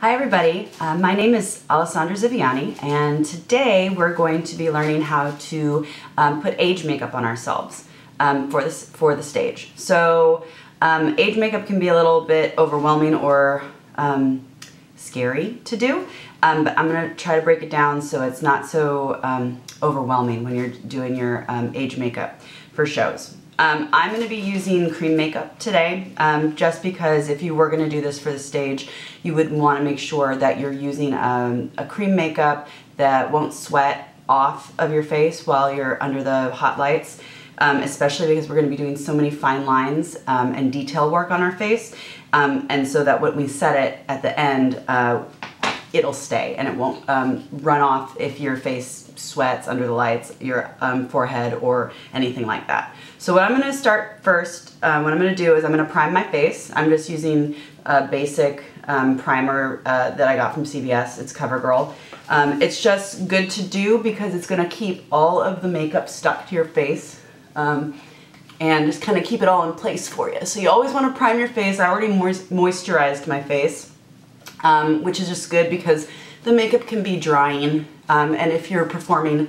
Hi everybody, uh, my name is Alessandra Ziviani and today we're going to be learning how to um, put age makeup on ourselves um, for, this, for the stage. So um, age makeup can be a little bit overwhelming or um, scary to do, um, but I'm going to try to break it down so it's not so um, overwhelming when you're doing your age makeup for shows. Um, I'm going to be using cream makeup today um, just because if you were going to do this for the stage, you would want to make sure that you're using um, a cream makeup that won't sweat off of your face while you're under the hot lights. Um, especially because we're going to be doing so many fine lines um, and detail work on our face. Um, and so that when we set it at the end, uh, it'll stay and it won't um, run off if your face sweats under the lights, your um, forehead, or anything like that. So what I'm gonna start first, uh, what I'm gonna do is I'm gonna prime my face. I'm just using a basic um, primer uh, that I got from CVS. It's CoverGirl. Um, it's just good to do because it's gonna keep all of the makeup stuck to your face um, and just kind of keep it all in place for you. So you always wanna prime your face. I already moisturized my face um, which is just good because the makeup can be drying. Um, and if you're performing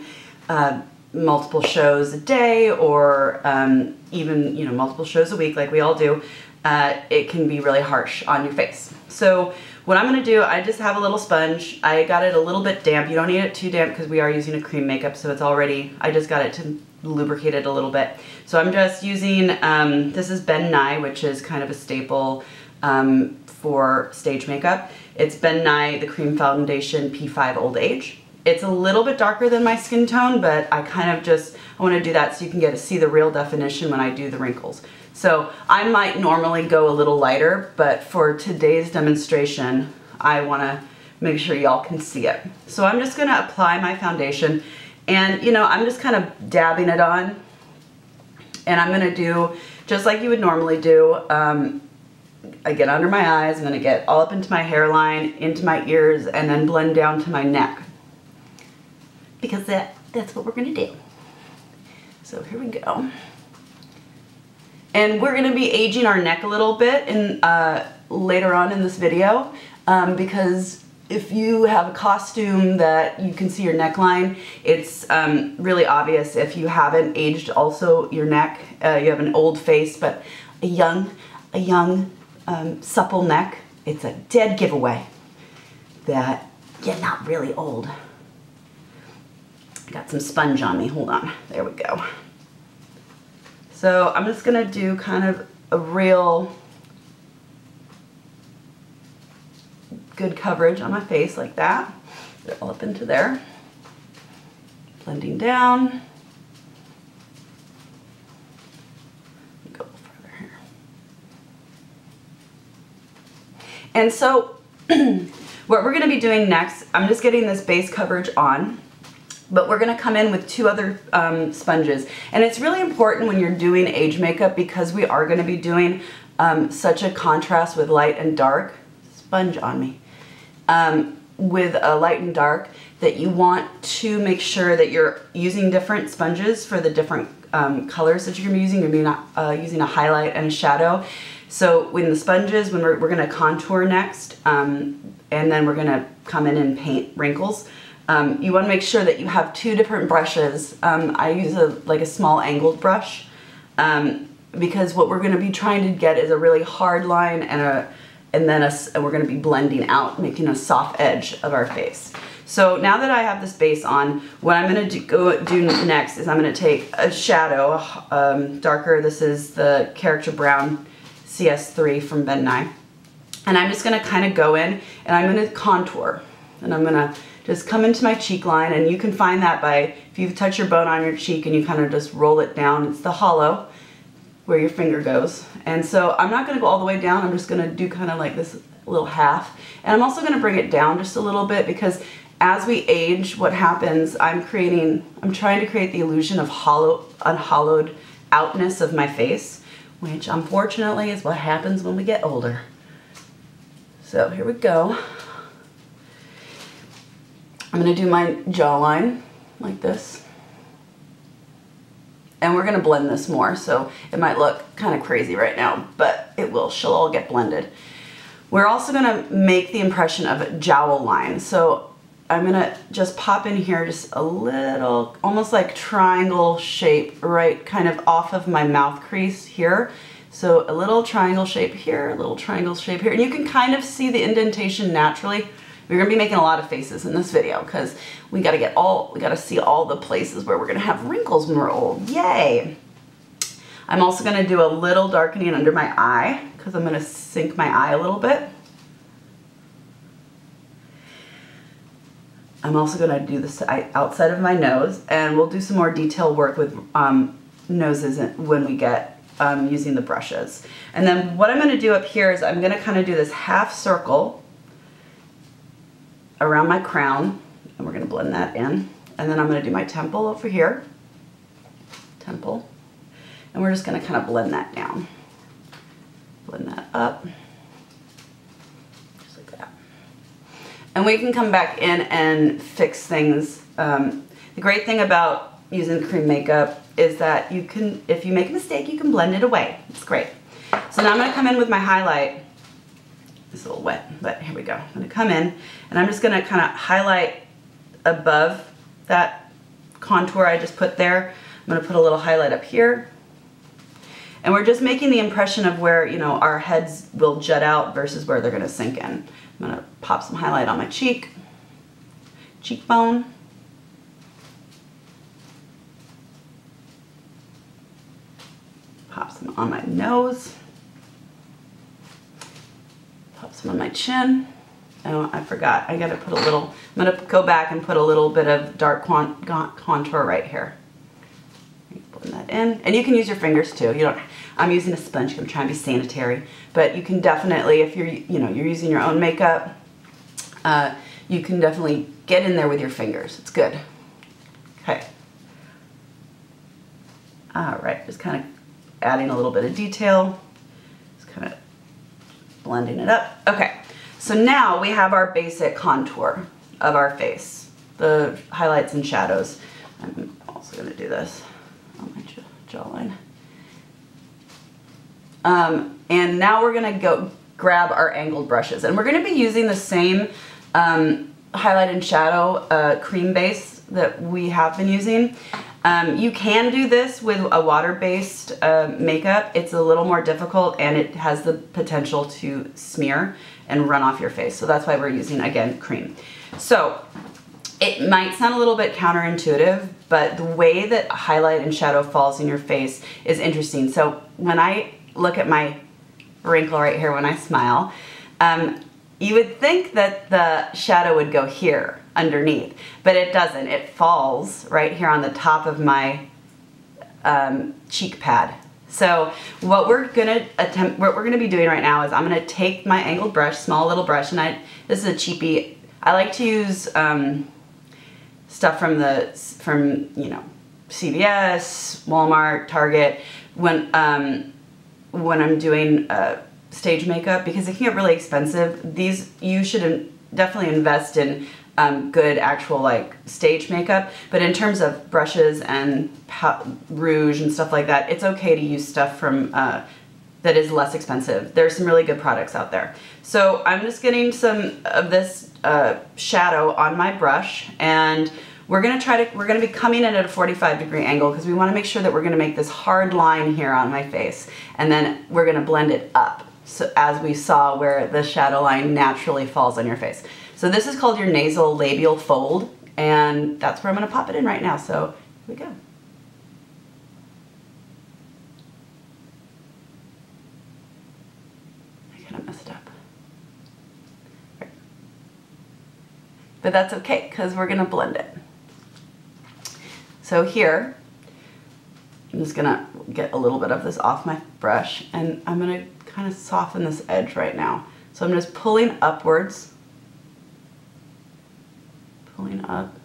uh, multiple shows a day or um, even you know multiple shows a week like we all do, uh, it can be really harsh on your face. So what I'm gonna do, I just have a little sponge. I got it a little bit damp. You don't need it too damp because we are using a cream makeup, so it's already, I just got it to lubricate it a little bit. So I'm just using, um, this is Ben Nye, which is kind of a staple um, for stage makeup. It's Ben Nye the Cream Foundation P5 Old Age. It's a little bit darker than my skin tone, but I kind of just, I wanna do that so you can get to see the real definition when I do the wrinkles. So I might normally go a little lighter, but for today's demonstration, I wanna make sure y'all can see it. So I'm just gonna apply my foundation and you know, I'm just kind of dabbing it on and I'm gonna do just like you would normally do. Um, I get under my eyes, I'm gonna get all up into my hairline, into my ears, and then blend down to my neck. Because that, that's what we're gonna do. So here we go. And we're gonna be aging our neck a little bit in, uh, later on in this video um, because if you have a costume that you can see your neckline, it's um, really obvious if you haven't aged also your neck. Uh, you have an old face, but a young, a young um, supple neck, it's a dead giveaway that you're not really old. Got some sponge on me, hold on, there we go. So I'm just gonna do kind of a real good coverage on my face like that. all up into there. Blending down. Go further here. And so what we're gonna be doing next, I'm just getting this base coverage on, but we're gonna come in with two other um, sponges. And it's really important when you're doing age makeup because we are gonna be doing um, such a contrast with light and dark, sponge on me, um, with a light and dark that you want to make sure that you're using different sponges for the different um, colors that you're gonna be using. You're gonna be uh, using a highlight and a shadow. So when the sponges, when we're, we're gonna contour next, um, and then we're gonna come in and paint wrinkles, um, you wanna make sure that you have two different brushes. Um, I use a like a small angled brush um, because what we're gonna be trying to get is a really hard line and a and then a, and we're gonna be blending out, making a soft edge of our face. So now that I have this base on, what I'm gonna do, go, do next is I'm gonna take a shadow, um, darker, this is the Character Brown CS3 from Ben Nye. And I'm just gonna kind of go in and I'm gonna contour. And I'm gonna just come into my cheek line and you can find that by, if you touch your bone on your cheek and you kind of just roll it down, it's the hollow where your finger goes. And so I'm not gonna go all the way down, I'm just gonna do kind of like this little half. And I'm also gonna bring it down just a little bit because as we age, what happens, I'm creating, I'm trying to create the illusion of hollow, unhollowed outness of my face which unfortunately is what happens when we get older. So here we go. I'm gonna do my jawline like this. And we're gonna blend this more, so it might look kind of crazy right now, but it will, she'll all get blended. We're also gonna make the impression of a jowl line. So I'm gonna just pop in here just a little, almost like triangle shape, right kind of off of my mouth crease here. So a little triangle shape here, a little triangle shape here. And you can kind of see the indentation naturally. We're gonna be making a lot of faces in this video because we gotta get all, we gotta see all the places where we're gonna have wrinkles when we're old, yay. I'm also gonna do a little darkening under my eye because I'm gonna sink my eye a little bit. I'm also gonna do this outside of my nose and we'll do some more detail work with um, noses when we get um, using the brushes. And then what I'm gonna do up here is I'm gonna kind of do this half circle around my crown and we're gonna blend that in. And then I'm gonna do my temple over here, temple. And we're just gonna kind of blend that down. Blend that up. Just like that. And we can come back in and fix things. Um, the great thing about using cream makeup is that you can, if you make a mistake, you can blend it away. It's great. So now I'm gonna come in with my highlight. It's a little wet, but here we go. I'm gonna come in and I'm just gonna kind of highlight above that contour I just put there. I'm gonna put a little highlight up here. And we're just making the impression of where, you know, our heads will jut out versus where they're gonna sink in. I'm gonna pop some highlight on my cheek, cheekbone. Pop some on my nose. Pop some on my chin. Oh, I forgot. I gotta put a little, I'm gonna go back and put a little bit of dark contour right here. Blend that in. And you can use your fingers too. You don't, I'm using a sponge, I'm trying to be sanitary. But you can definitely, if you're, you know, you're using your own makeup, uh, you can definitely get in there with your fingers. It's good. Okay. All right, just kind of adding a little bit of detail. Just kind of blending it up. Okay, so now we have our basic contour of our face, the highlights and shadows. I'm also gonna do this on my jawline. Um, and now we're gonna go grab our angled brushes and we're gonna be using the same um, highlight and shadow uh, cream base that we have been using. Um, you can do this with a water-based uh, makeup. It's a little more difficult and it has the potential to smear and run off your face. So that's why we're using, again, cream. So it might sound a little bit counterintuitive, but the way that highlight and shadow falls in your face is interesting. So when I look at my wrinkle right here when I smile, um, you would think that the shadow would go here underneath, but it doesn't. It falls right here on the top of my um, cheek pad. So what we're gonna attempt, what we're gonna be doing right now is I'm gonna take my angled brush, small little brush, and I, this is a cheapie. I like to use um, stuff from the, from, you know, CVS, Walmart, Target, when, um, when I'm doing uh, stage makeup because it can get really expensive. These, you should definitely invest in um, good actual like stage makeup. But in terms of brushes and rouge and stuff like that, it's okay to use stuff from uh, that is less expensive. There's some really good products out there. So I'm just getting some of this uh, shadow on my brush and we're gonna try to, we're gonna be coming in at a 45 degree angle because we wanna make sure that we're gonna make this hard line here on my face and then we're gonna blend it up so as we saw where the shadow line naturally falls on your face. So this is called your nasal labial fold, and that's where I'm gonna pop it in right now. So here we go. I kind of messed up. But that's okay, because we're gonna blend it. So here, I'm just gonna get a little bit of this off my brush, and I'm gonna kind of soften this edge right now. So I'm just pulling upwards pulling up.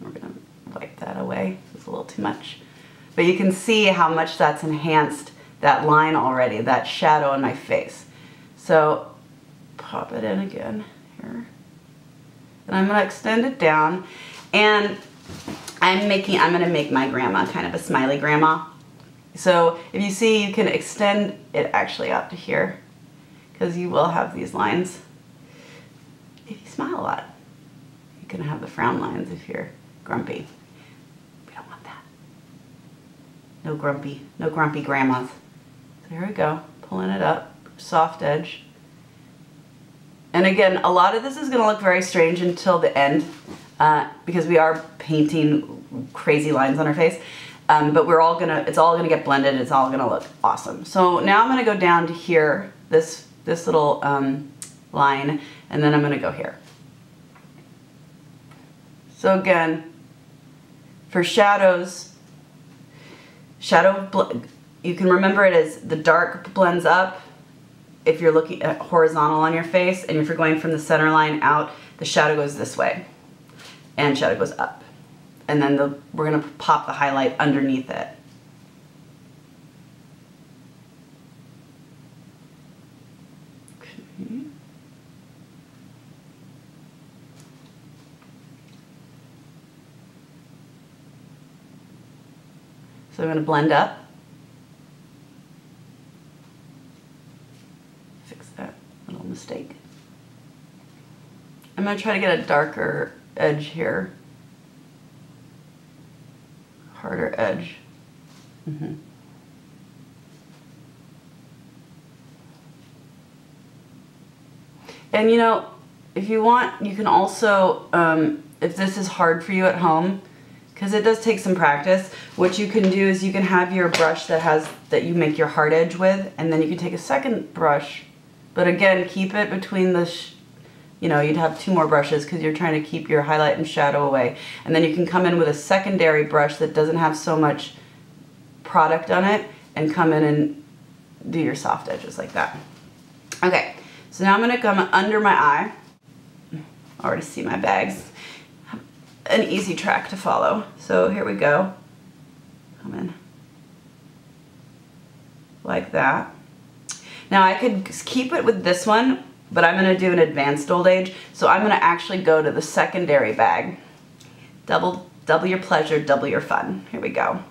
We're gonna wipe that away, it's a little too much. But you can see how much that's enhanced that line already, that shadow on my face. So pop it in again here. And I'm gonna extend it down and I'm making, I'm gonna make my grandma kind of a smiley grandma. So if you see, you can extend it actually out to here because you will have these lines. If you smile a lot, you can have the frown lines if you're grumpy. We don't want that. No grumpy, no grumpy grandmas. So here we go, pulling it up, soft edge. And again, a lot of this is gonna look very strange until the end uh, because we are painting crazy lines on our face. Um, but we're all gonna, it's all gonna get blended. It's all gonna look awesome. So now I'm gonna go down to here, this, this little um, line, and then I'm gonna go here. So again, for shadows, shadow, you can remember it as the dark blends up if you're looking at horizontal on your face, and if you're going from the center line out, the shadow goes this way, and shadow goes up. And then the, we're gonna pop the highlight underneath it. Okay. So I'm going to blend up. Fix that little mistake. I'm going to try to get a darker edge here. Harder edge. Mm -hmm. And you know, if you want, you can also, um, if this is hard for you at home, because it does take some practice. What you can do is you can have your brush that has, that you make your hard edge with, and then you can take a second brush, but again, keep it between the, you know, you'd have two more brushes because you're trying to keep your highlight and shadow away. And then you can come in with a secondary brush that doesn't have so much product on it and come in and do your soft edges like that. Okay, so now I'm gonna come under my eye. I already see my bags an easy track to follow. So here we go. Come in. Like that. Now I could keep it with this one, but I'm gonna do an advanced old age. So I'm gonna actually go to the secondary bag. Double, double your pleasure, double your fun. Here we go.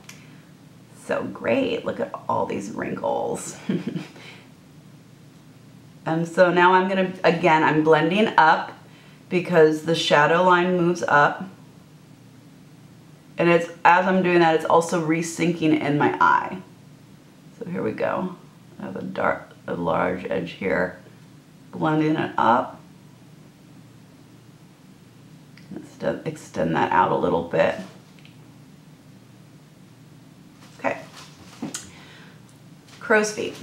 So great, look at all these wrinkles. and so now I'm gonna, again, I'm blending up because the shadow line moves up. And it's as I'm doing that, it's also resyncing in my eye. So here we go. I have a dark, a large edge here, blending it up. Let's extend that out a little bit. Okay. Crow's feet.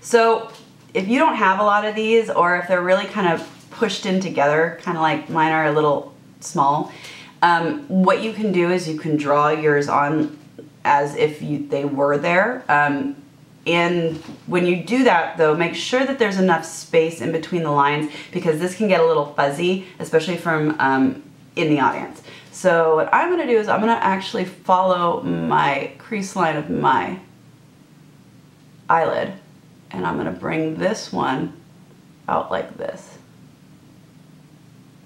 So if you don't have a lot of these or if they're really kind of pushed in together, kind of like mine are a little small, um, what you can do is you can draw yours on as if you, they were there. Um, and when you do that though, make sure that there's enough space in between the lines because this can get a little fuzzy, especially from um, in the audience. So what I'm gonna do is I'm gonna actually follow my crease line of my eyelid and I'm gonna bring this one out like this.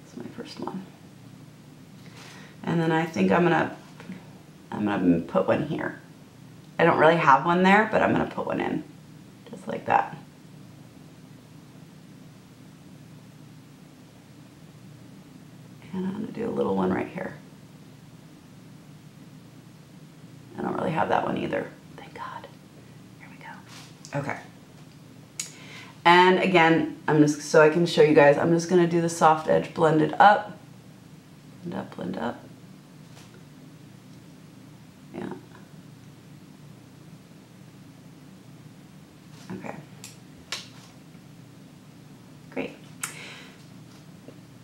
It's my first one. And then I think I'm gonna, I'm gonna put one here. I don't really have one there, but I'm gonna put one in, just like that. And I'm gonna do a little one right here. I don't really have that one either, thank God. Here we go. Okay. And again, I'm just, so I can show you guys, I'm just gonna do the soft edge blended up, blend up, blend up.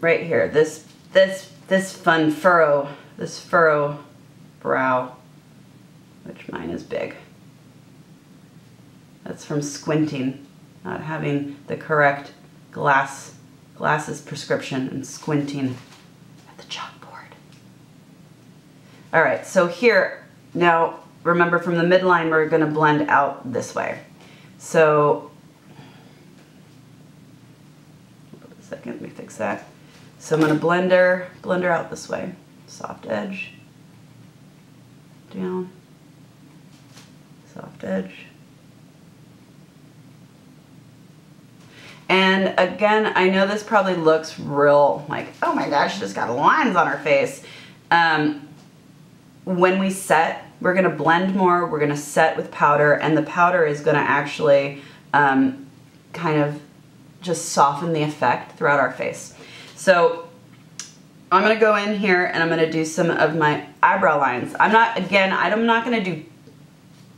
Right here, this, this, this fun furrow, this furrow brow, which mine is big. That's from squinting, not having the correct glass, glasses prescription and squinting at the chalkboard. All right, so here, now remember from the midline, we're gonna blend out this way. So, a second, let me fix that. So I'm gonna blender, blender out this way. Soft edge, down, soft edge. And again, I know this probably looks real like, oh my gosh, she just got lines on her face. Um, when we set, we're gonna blend more, we're gonna set with powder, and the powder is gonna actually um, kind of just soften the effect throughout our face. So I'm gonna go in here and I'm gonna do some of my eyebrow lines. I'm not, again, I'm not gonna do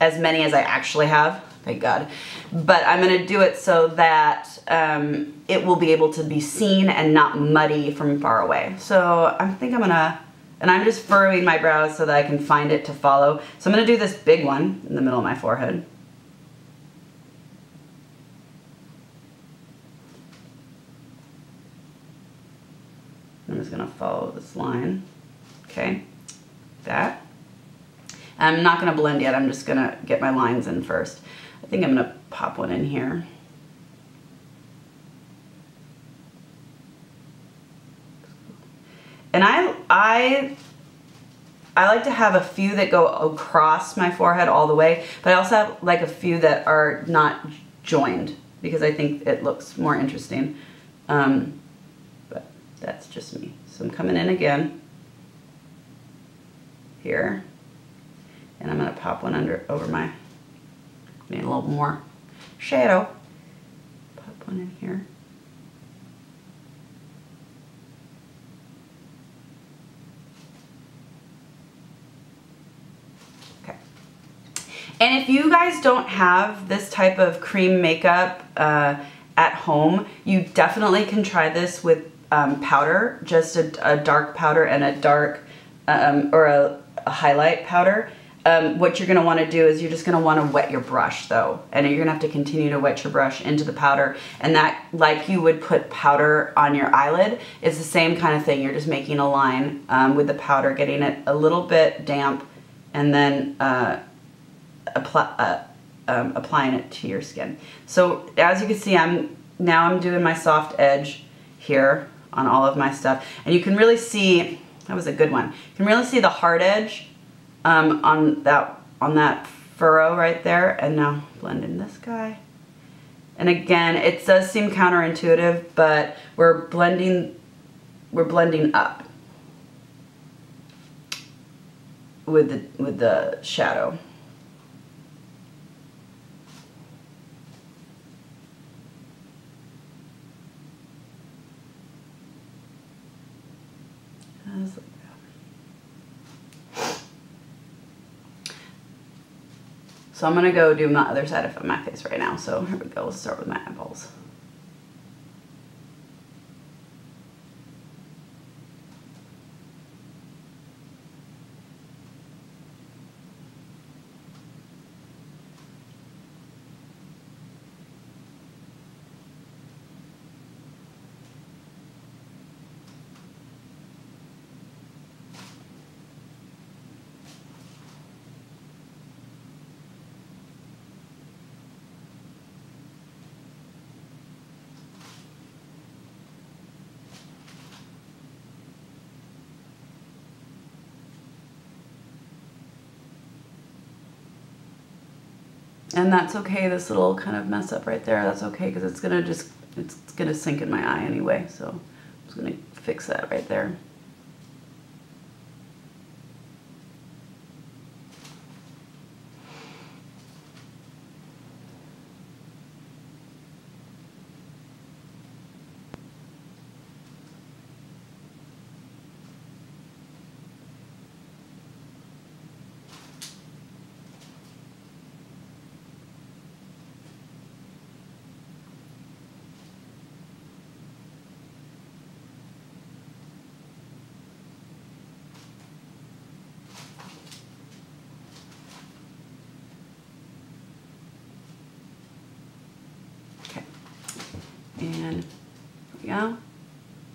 as many as I actually have, thank God. But I'm gonna do it so that um, it will be able to be seen and not muddy from far away. So I think I'm gonna, and I'm just furrowing my brows so that I can find it to follow. So I'm gonna do this big one in the middle of my forehead. I'm just gonna follow this line, okay, that. I'm not gonna blend yet, I'm just gonna get my lines in first. I think I'm gonna pop one in here. And I, I, I like to have a few that go across my forehead all the way, but I also have like a few that are not joined because I think it looks more interesting. Um, that's just me. So I'm coming in again here. And I'm going to pop one under over my, need a little more shadow. Pop one in here. Okay. And if you guys don't have this type of cream makeup uh, at home, you definitely can try this with um, powder, just a, a, dark powder and a dark um, or a, a, highlight powder. Um, what you're gonna wanna do is you're just gonna wanna wet your brush though. And you're gonna have to continue to wet your brush into the powder. And that, like you would put powder on your eyelid, is the same kind of thing. You're just making a line um, with the powder, getting it a little bit damp, and then uh, apply, uh, um, applying it to your skin. So as you can see, I'm now I'm doing my soft edge here on all of my stuff. And you can really see, that was a good one. You can really see the hard edge um, on that on that furrow right there. And now blend in this guy. And again, it does seem counterintuitive, but we're blending, we're blending up with the, with the shadow. So I'm gonna go do my other side of my face right now. So here we go, let's start with my eyeballs. And that's okay, this little kind of mess up right there, that's okay because it's gonna just, it's gonna sink in my eye anyway. So I'm just gonna fix that right there. And yeah,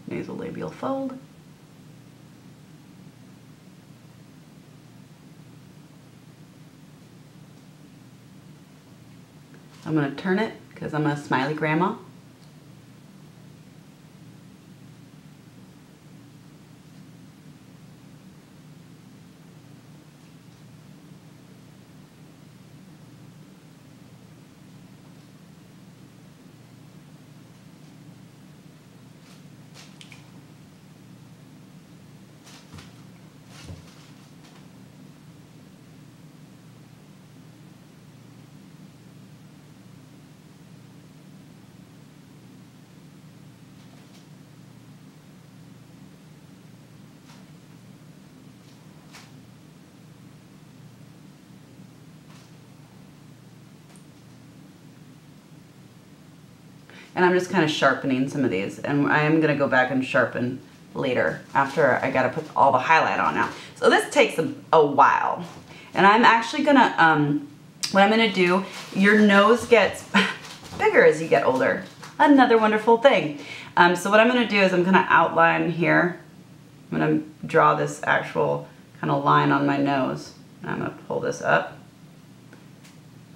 nasolabial fold. I'm to turn it because I'm a smiley grandma. And I'm just kind of sharpening some of these. And I am gonna go back and sharpen later after I gotta put all the highlight on now. So this takes a, a while. And I'm actually gonna, um, what I'm gonna do, your nose gets bigger as you get older. Another wonderful thing. Um, so what I'm gonna do is I'm gonna outline here. I'm gonna draw this actual kind of line on my nose. I'm gonna pull this up.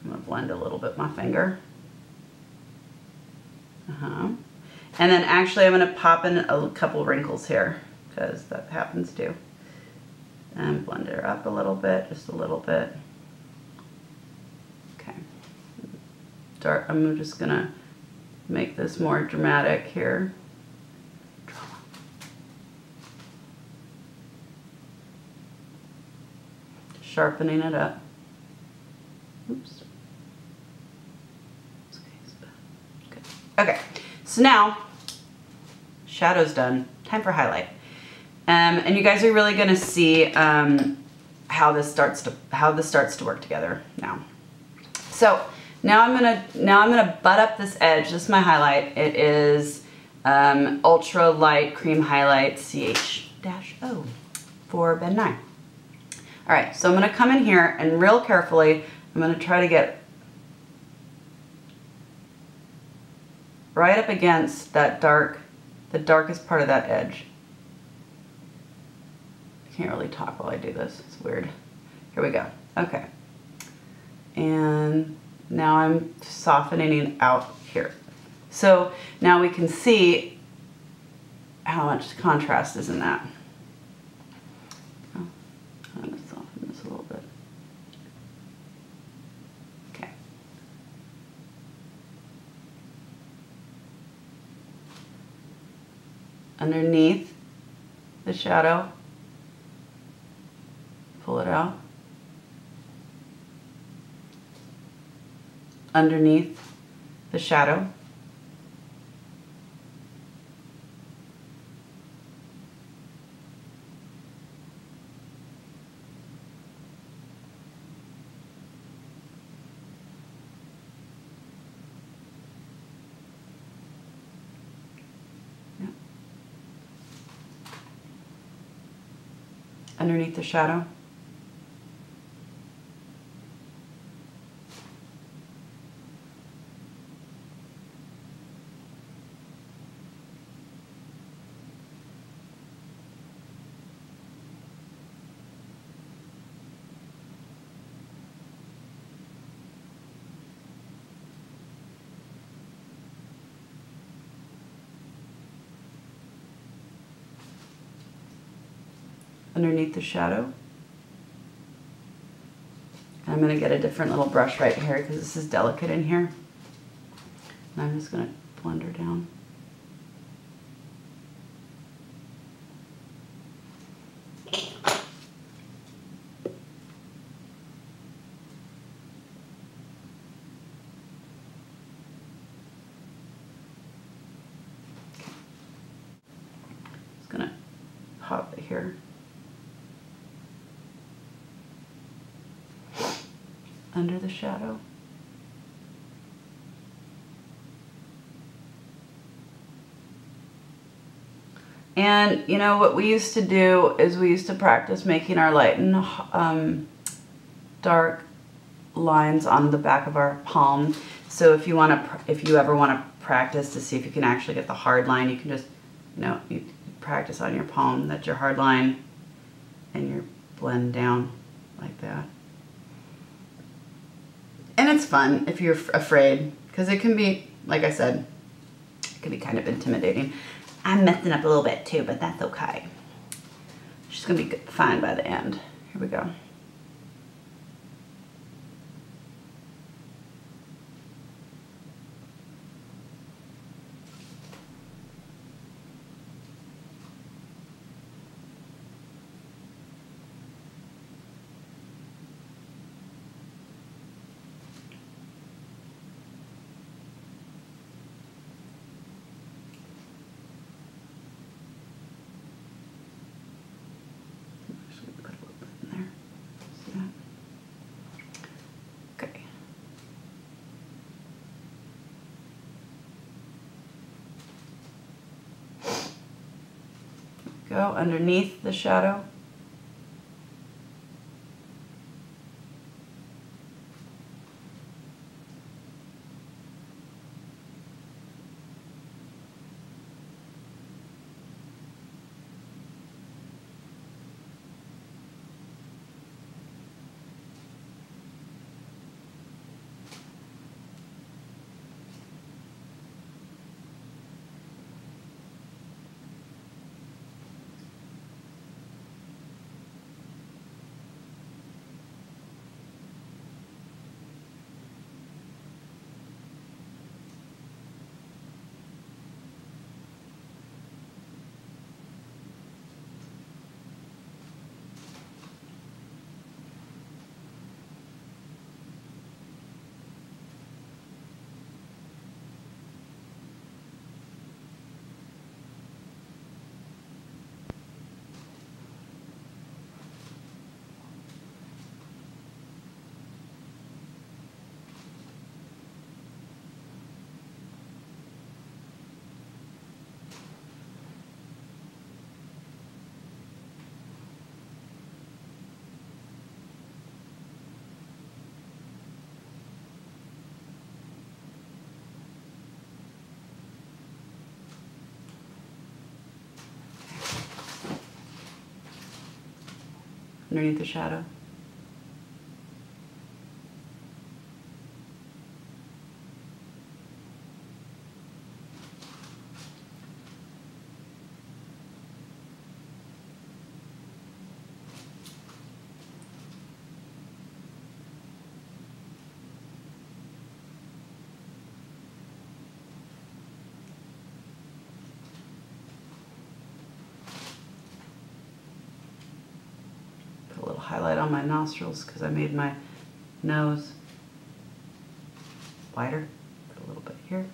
I'm gonna blend a little bit my finger. Uh-huh. And then actually I'm gonna pop in a couple wrinkles here because that happens too. And blend her up a little bit, just a little bit. Okay. Dark, I'm just gonna make this more dramatic here. Sharpening it up. Oops. Okay, so now shadow's done. Time for highlight. Um, and you guys are really gonna see um, how this starts to how this starts to work together now. So now I'm gonna now I'm gonna butt up this edge. This is my highlight. It is um, Ultra Light Cream Highlight CH-O for Ben Nye. All right, so I'm gonna come in here and real carefully, I'm gonna try to get right up against that dark, the darkest part of that edge. I can't really talk while I do this, it's weird. Here we go, okay. And now I'm softening it out here. So now we can see how much contrast is in that. Oh, I'm gonna soften this a little bit. Okay. Underneath the shadow, pull it out. underneath the shadow. Underneath the shadow. Underneath the shadow. I'm going to get a different little brush right here because this is delicate in here. And I'm just going to blend her down. To pop it here. Under the shadow. And you know what we used to do is we used to practice making our light and um, dark lines on the back of our palm. So if you want to, if you ever want to practice to see if you can actually get the hard line, you can just, you know, you practice on your palm. That's your hard line, and you blend down like that and it's fun if you're afraid because it can be, like I said, it can be kind of intimidating. I'm messing up a little bit too, but that's okay. She's gonna be fine by the end. Here we go. Go underneath the shadow. Underneath the shadow. highlight on my nostrils because I made my nose wider. Put a little bit here.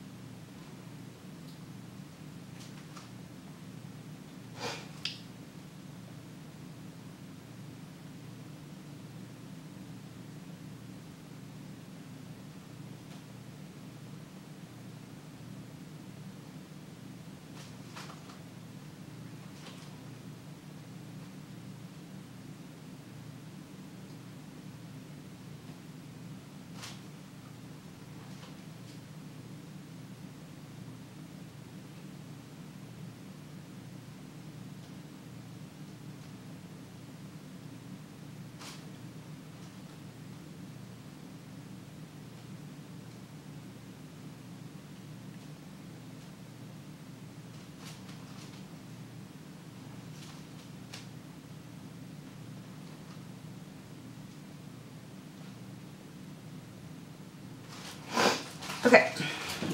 Okay,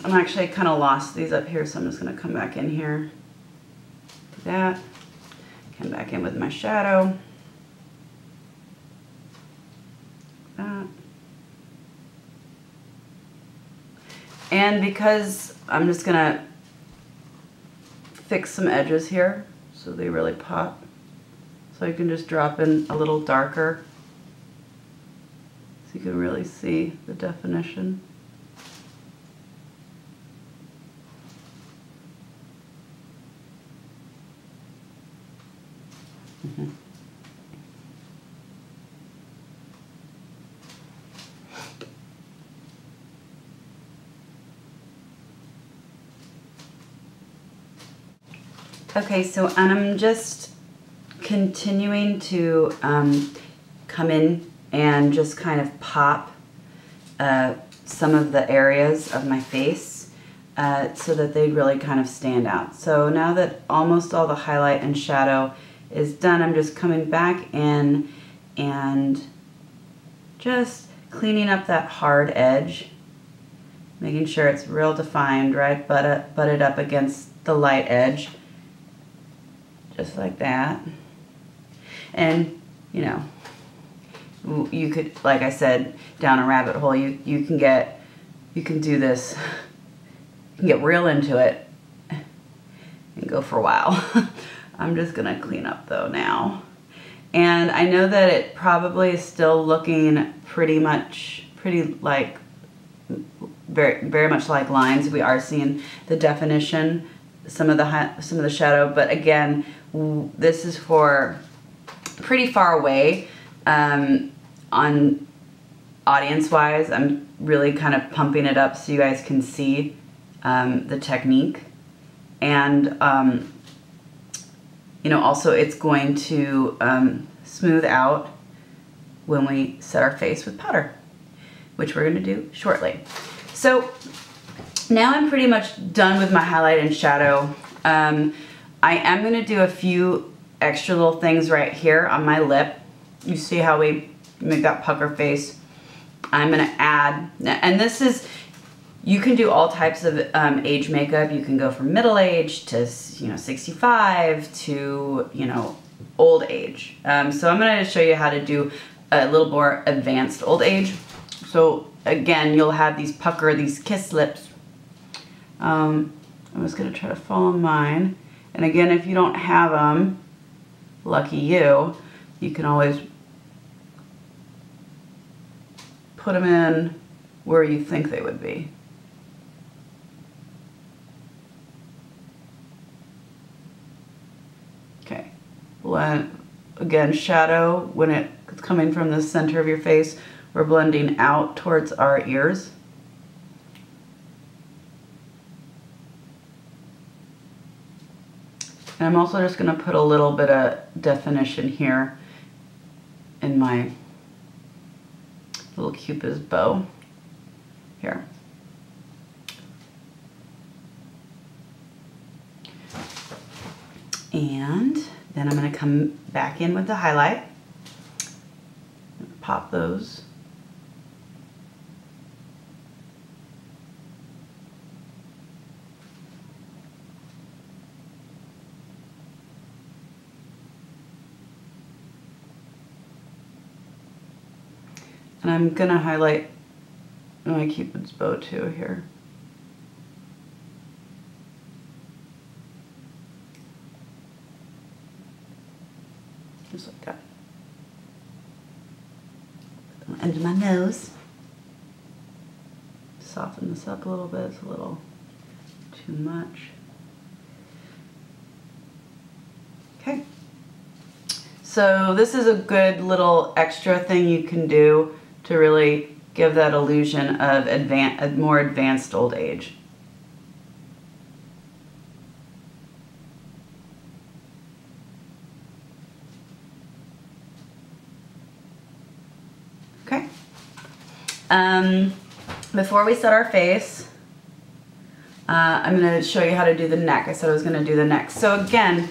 I'm actually kind of lost these up here, so I'm just going to come back in here. Do that. Come back in with my shadow. That. And because I'm just going to fix some edges here so they really pop. So you can just drop in a little darker so you can really see the definition. Okay, so I'm just continuing to um, come in and just kind of pop uh, some of the areas of my face uh, so that they really kind of stand out. So now that almost all the highlight and shadow is done, I'm just coming back in and just cleaning up that hard edge, making sure it's real defined, right? Butt it, butt it up against the light edge just like that. And, you know, you could, like I said, down a rabbit hole, you, you can get, you can do this, you can get real into it and go for a while. I'm just gonna clean up though now. And I know that it probably is still looking pretty much, pretty like, very, very much like lines. We are seeing the definition some of the some of the shadow, but again, this is for pretty far away um, on audience wise. I'm really kind of pumping it up so you guys can see um, the technique. And, um, you know, also it's going to um, smooth out when we set our face with powder, which we're gonna do shortly. So now I'm pretty much done with my highlight and shadow. Um, I am gonna do a few extra little things right here on my lip. You see how we make that pucker face. I'm gonna add, and this is, you can do all types of um, age makeup. You can go from middle age to, you know, 65 to, you know, old age. Um, so I'm gonna show you how to do a little more advanced old age. So again, you'll have these pucker, these kiss lips. Um, I'm just gonna try to follow mine. And again, if you don't have them, lucky you, you can always put them in where you think they would be. Okay, blend, again, shadow when it's coming from the center of your face, we're blending out towards our ears. And I'm also just going to put a little bit of definition here in my little cupid's bow here. And then I'm going to come back in with the highlight. Pop those. And I'm going to highlight oh, my cupid's bow too here. Just like that. Under my nose. Soften this up a little bit. It's a little too much. Okay. So this is a good little extra thing you can do to really give that illusion of advan a more advanced old age. Okay. Um, before we set our face, uh, I'm going to show you how to do the neck. I said I was going to do the neck. So again,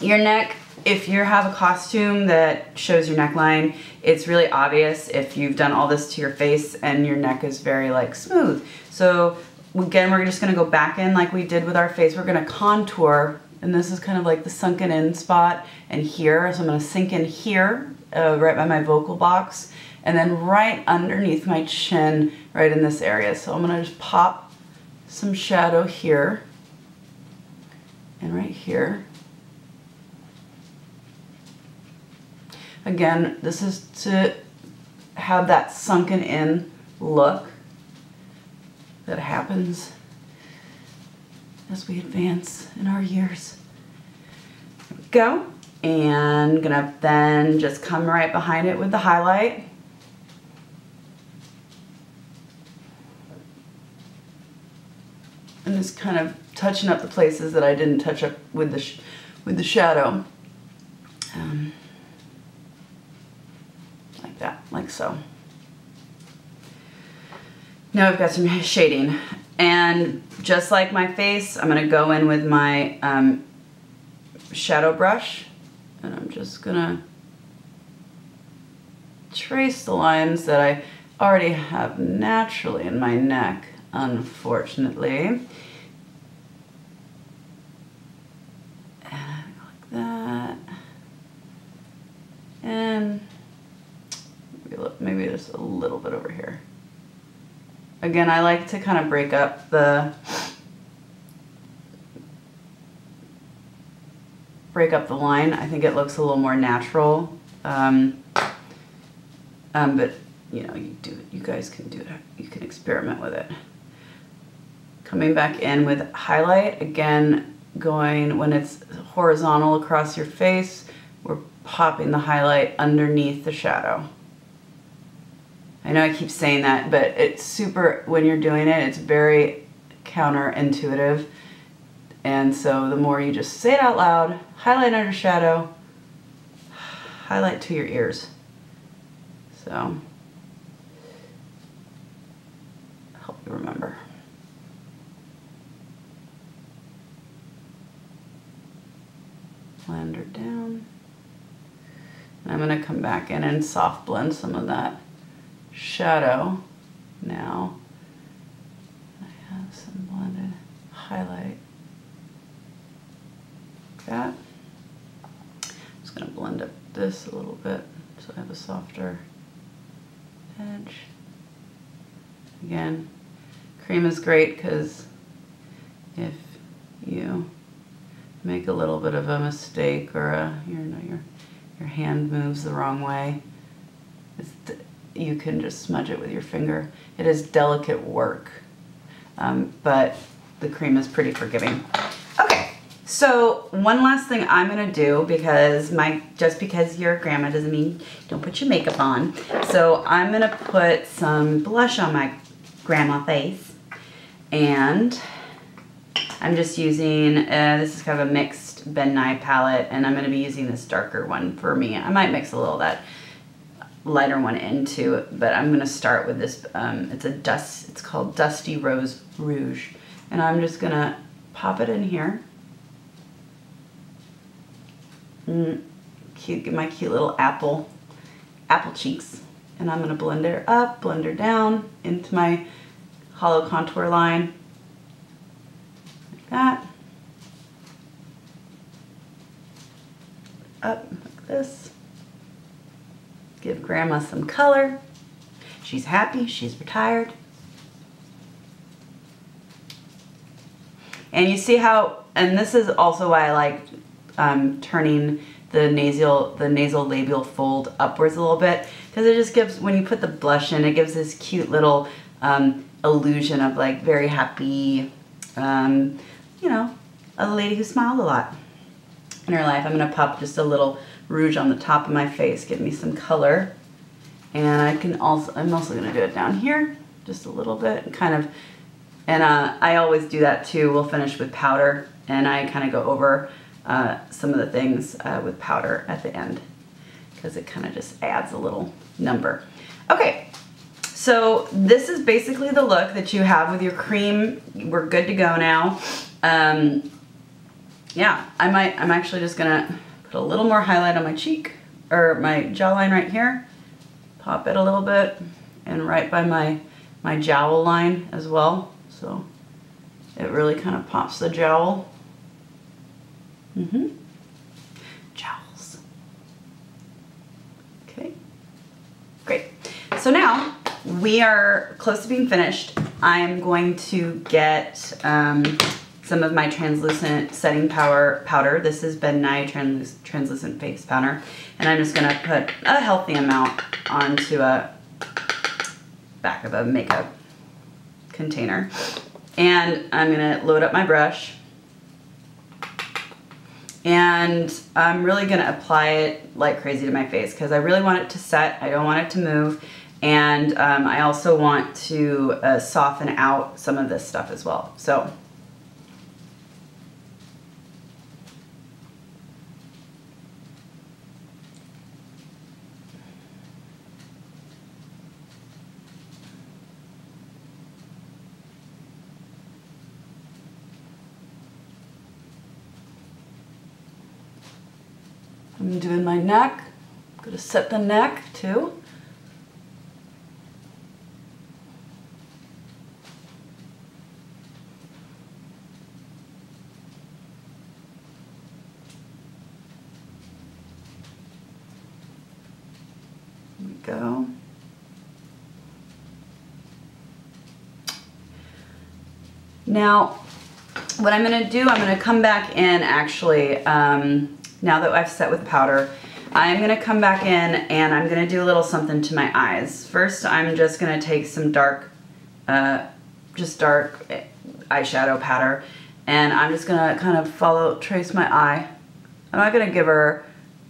your neck if you have a costume that shows your neckline, it's really obvious if you've done all this to your face and your neck is very like smooth. So again, we're just gonna go back in like we did with our face. We're gonna contour and this is kind of like the sunken in spot and here. So I'm gonna sink in here, uh, right by my vocal box and then right underneath my chin, right in this area. So I'm gonna just pop some shadow here and right here. Again, this is to have that sunken in look that happens as we advance in our years. Go. And gonna then just come right behind it with the highlight. And just kind of touching up the places that I didn't touch up with the, with the shadow. Um, that, like so. Now I've got some shading. And just like my face, I'm gonna go in with my um, shadow brush and I'm just gonna trace the lines that I already have naturally in my neck, unfortunately. And like that. And maybe just a little bit over here. Again, I like to kind of break up the break up the line. I think it looks a little more natural. Um, um, but you know, you do it you guys can do it. You can experiment with it. coming back in with highlight. Again, going when it's horizontal across your face, we're popping the highlight underneath the shadow. I know I keep saying that, but it's super, when you're doing it, it's very counterintuitive. And so the more you just say it out loud, highlight under shadow, highlight to your ears. So, help you remember. Blend her down. And I'm gonna come back in and soft blend some of that shadow now. I have some blended highlight. Like that. I'm just gonna blend up this a little bit so I have a softer edge. Again, cream is great because if you make a little bit of a mistake or a, you know, your, your hand moves the wrong way, you can just smudge it with your finger. It is delicate work, um, but the cream is pretty forgiving. Okay, so one last thing I'm gonna do because my just because you're a grandma doesn't mean don't put your makeup on. So I'm gonna put some blush on my grandma face and I'm just using, uh, this is kind of a mixed Ben Nye palette and I'm gonna be using this darker one for me. I might mix a little of that lighter one into but I'm gonna start with this, um, it's a dust, it's called Dusty Rose Rouge. And I'm just gonna pop it in here. Mm, cute, get my cute little apple, apple cheeks. And I'm gonna blend her up, blend her down into my hollow contour line. Like that. Up like this give grandma some color. She's happy, she's retired. And you see how, and this is also why I like um, turning the nasal, the nasal labial fold upwards a little bit, because it just gives, when you put the blush in, it gives this cute little um, illusion of like very happy, um, you know, a lady who smiled a lot in her life. I'm gonna pop just a little rouge on the top of my face, give me some color. And I can also, I'm also gonna do it down here, just a little bit, kind of, and uh, I always do that too. We'll finish with powder, and I kind of go over uh, some of the things uh, with powder at the end, because it kind of just adds a little number. Okay, so this is basically the look that you have with your cream. We're good to go now. Um, yeah, I might, I'm actually just gonna Put a little more highlight on my cheek, or my jawline right here. Pop it a little bit, and right by my, my jowl line as well. So it really kind of pops the jowl. Mm-hmm. Jowls. Okay, great. So now we are close to being finished. I'm going to get um, some of my translucent setting power powder. This is Ben Nye trans translucent face powder. And I'm just gonna put a healthy amount onto a back of a makeup container. And I'm gonna load up my brush. And I'm really gonna apply it like crazy to my face because I really want it to set. I don't want it to move. And um, I also want to uh, soften out some of this stuff as well. So I'm doing my neck. I'm gonna set the neck too. There we go. Now, what I'm gonna do, I'm gonna come back in actually um, now that I've set with powder, I'm gonna come back in and I'm gonna do a little something to my eyes. First, I'm just gonna take some dark uh, just dark eyeshadow powder. And I'm just gonna kind of follow, trace my eye. I'm not gonna give her,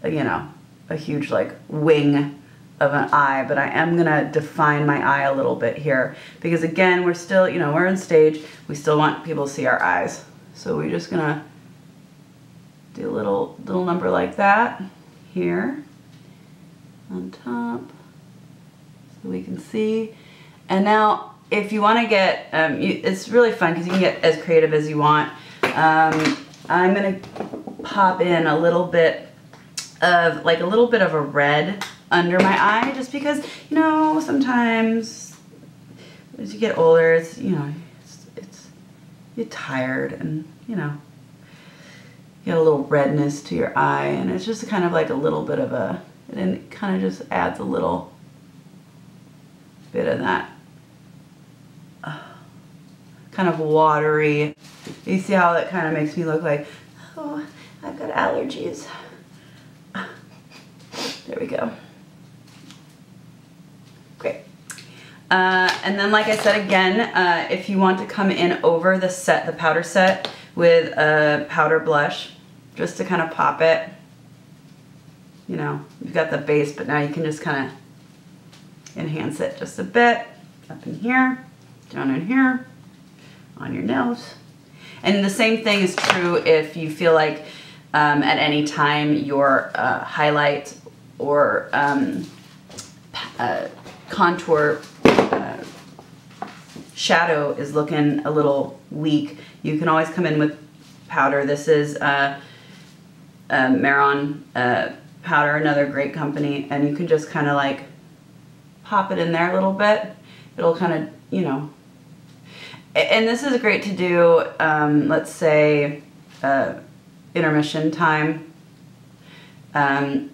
you know, a huge like wing of an eye, but I am gonna define my eye a little bit here because again, we're still, you know, we're in stage, we still want people to see our eyes. So we're just gonna do a little, little number like that here on top so we can see. And now if you wanna get, um, you, it's really fun because you can get as creative as you want. Um, I'm gonna pop in a little bit of, like a little bit of a red under my eye just because, you know, sometimes as you get older, it's, you know, it's, it's you're tired and, you know, you get a little redness to your eye and it's just kind of like a little bit of a, and it kind of just adds a little bit of that uh, kind of watery. You see how that kind of makes me look like, oh, I've got allergies. There we go. Great. Uh, and then like I said again, uh, if you want to come in over the set, the powder set with a powder blush, just to kind of pop it, you know, you've got the base, but now you can just kind of enhance it just a bit, up in here, down in here, on your nose. And the same thing is true if you feel like um, at any time your uh, highlight or um, uh, contour uh, shadow is looking a little weak, you can always come in with powder. This is uh, uh, Mehron uh, powder, another great company, and you can just kind of like pop it in there a little bit. It'll kind of, you know, and this is great to do, um, let's say, uh, intermission time. Um,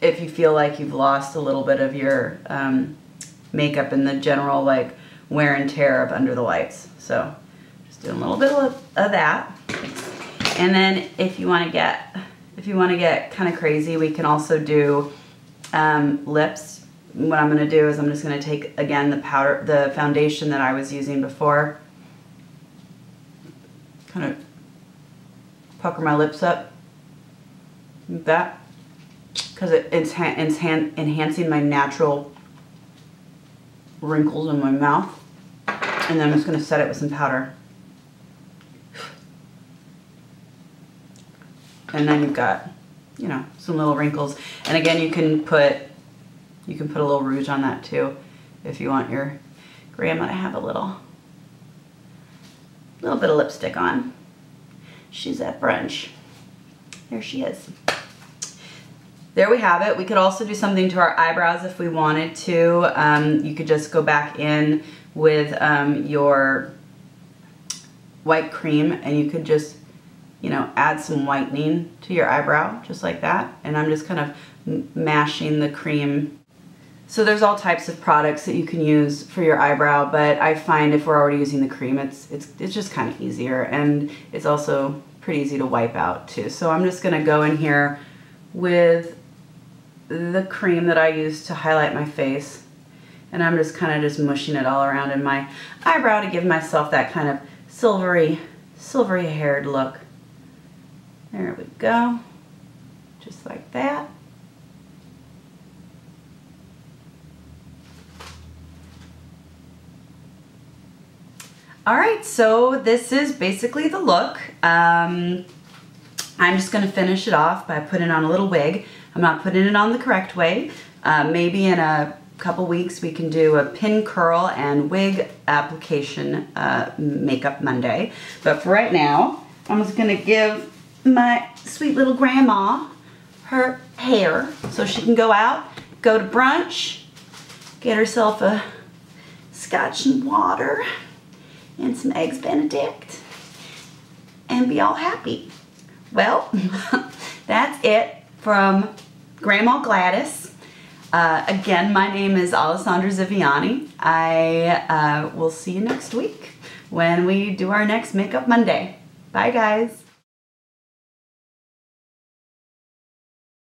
if you feel like you've lost a little bit of your um, makeup in the general like wear and tear of under the lights. So just doing a little bit of, of that. And then if you want to get, if you want to get kind of crazy, we can also do um, lips. What I'm going to do is I'm just going to take again the powder, the foundation that I was using before. Kind of pucker my lips up. Like that because it, it's, it's enhancing my natural wrinkles in my mouth. And then I'm just going to set it with some powder. And then you've got, you know, some little wrinkles. And again, you can put, you can put a little rouge on that too if you want your grandma to have a little, little bit of lipstick on. She's at brunch. There she is there we have it. We could also do something to our eyebrows if we wanted to. Um, you could just go back in with um, your white cream and you could just, you know, add some whitening to your eyebrow, just like that. And I'm just kind of mashing the cream. So there's all types of products that you can use for your eyebrow, but I find if we're already using the cream, it's, it's, it's just kind of easier. And it's also pretty easy to wipe out too. So I'm just gonna go in here with the cream that I use to highlight my face. And I'm just kind of just mushing it all around in my eyebrow to give myself that kind of silvery, silvery haired look. There we go. Just like that. All right, so this is basically the look. Um, I'm just gonna finish it off by putting on a little wig. I'm not putting it on the correct way. Uh, maybe in a couple weeks we can do a pin curl and wig application uh, makeup Monday. But for right now, I'm just gonna give my sweet little grandma her hair so she can go out, go to brunch, get herself a scotch and water and some eggs benedict and be all happy. Well, that's it from Grandma Gladys. Uh, again, my name is Alessandra Ziviani. I uh, will see you next week when we do our next Makeup Monday. Bye, guys.